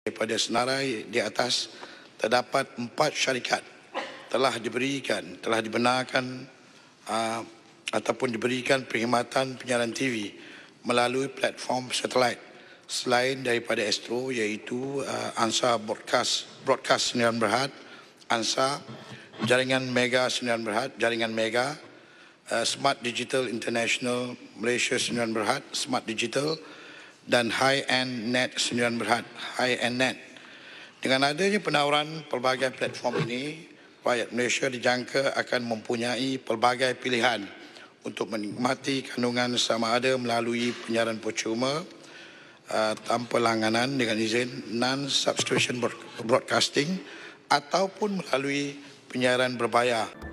Daripada senarai di atas terdapat empat syarikat telah diberikan, telah dibenarkan uh, ataupun diberikan perkhidmatan penyiaran TV melalui platform satelit selain daripada Astro iaitu uh, ANSA Broadcast Broadcast 9 Berhad, ANSA, Jaringan Mega 9 Berhad, Jaringan Mega, uh, Smart Digital International Malaysia 9 Berhad, Smart Digital dan High End Net 9 Berhad, High End Net. Dengan adanya penawaran pelbagai platform ini, rakyat Malaysia dijangka akan mempunyai pelbagai pilihan untuk menikmati kandungan sama ada melalui penyiaran percuma uh, tanpa langganan dengan izin non-subscription broadcasting ataupun melalui penyiaran berbayar.